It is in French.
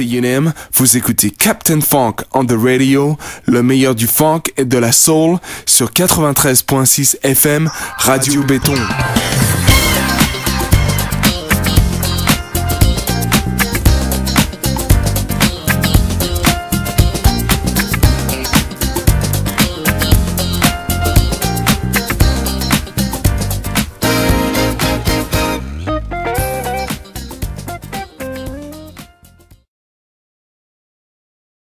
c'est vous écoutez Captain Funk on the radio, le meilleur du funk et de la soul sur 93.6 FM Radio Béton.